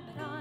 braccia